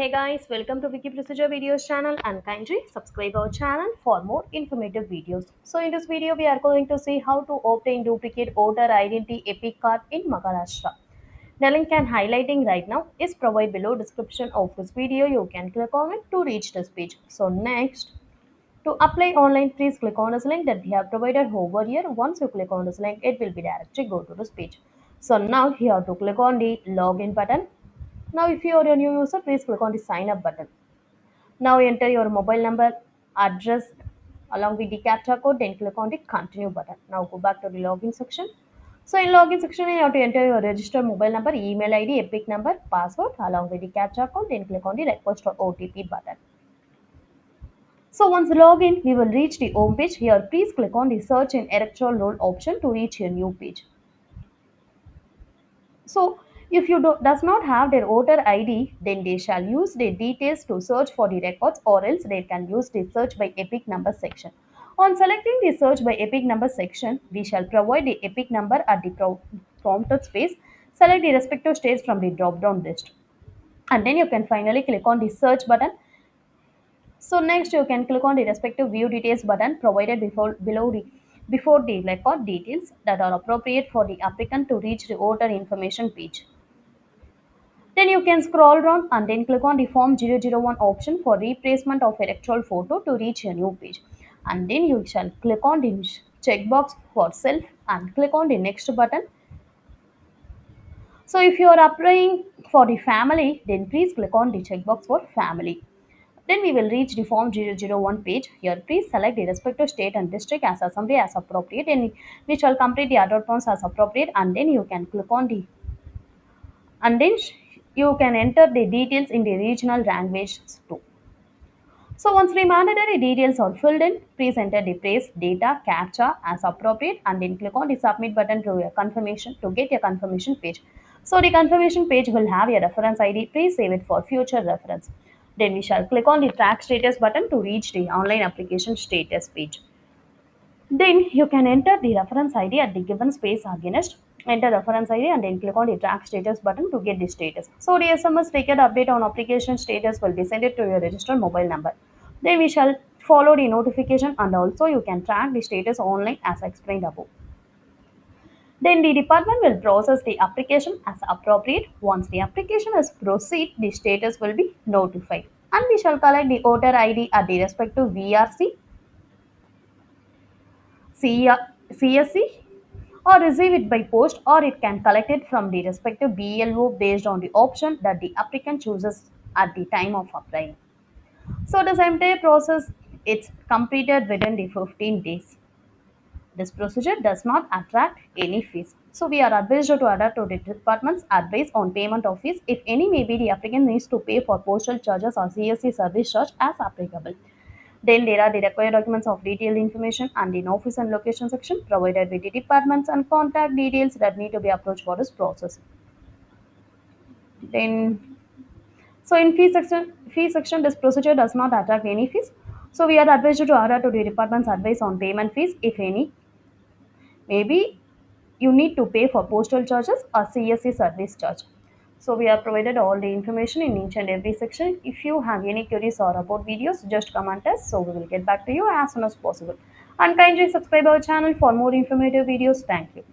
Hey guys, welcome to Wiki Procedure Videos channel and kindly subscribe our channel for more informative videos. So in this video, we are going to see how to obtain duplicate voter identity epic card in Maharashtra. The link I'm highlighting right now is provided below description of this video. You can click on it to reach this page. So next, to apply online, please click on this link that we have provided over here. Once you click on this link, it will be directly go to this page. So now here to click on the login button now, if you are a new user, please click on the sign up button. Now, enter your mobile number, address along with the captcha code, then click on the continue button. Now, go back to the login section. So, in login section, you have to enter your registered mobile number, email ID, epic number, password along with the captcha code, then click on the request or OTP button. So once login, we will reach the home page. Here, please click on the search in electoral roll option to reach your new page. So if you do, does not have their voter ID, then they shall use their details to search for the records or else they can use the search by epic number section. On selecting the search by epic number section, we shall provide the epic number at the pro prompted space. Select the respective states from the drop-down list. And then you can finally click on the search button. So next you can click on the respective view details button provided before below the before the record details that are appropriate for the applicant to reach the voter information page. You can scroll down and then click on the form 001 option for replacement of electoral photo to reach a new page. And then you shall click on the checkbox for self and click on the next button. So if you are applying for the family, then please click on the checkbox for family. Then we will reach the form 001 page. Here, please select the respective state and district as assembly as appropriate and we shall complete the other forms as appropriate and then you can click on the and then you can enter the details in the regional languages too. So once the mandatory details are filled in, please enter the place, data, captcha as appropriate and then click on the submit button to your confirmation to get your confirmation page. So the confirmation page will have your reference ID. Please save it for future reference. Then we shall click on the track status button to reach the online application status page. Then you can enter the reference ID at the given space against enter reference ID and then click on the track status button to get the status. So the SMS ticket update on application status will be sent to your registered mobile number. Then we shall follow the notification and also you can track the status online as explained above. Then the department will process the application as appropriate. Once the application is proceed, the status will be notified. And we shall collect the order ID at the respective VRC, CSC or receive it by post or it can collect it from the respective BLO based on the option that the applicant chooses at the time of applying. So this entire process is completed within the 15 days. This procedure does not attract any fees. So we are advised to adapt to the department's advice on payment of fees. If any maybe the applicant needs to pay for postal charges or CSC service charge as applicable. Then there are the required documents of detailed information and in office and location section provided with the departments and contact details that need to be approached for this process. Then, so in fee section, fee section, this procedure does not attract any fees. So we are advised to adhere to the department's advice on payment fees, if any. Maybe you need to pay for postal charges or CSC service charge. So we have provided all the information in each and every section. If you have any queries or about videos, just comment us. So we will get back to you as soon as possible. And kindly subscribe our channel for more informative videos. Thank you.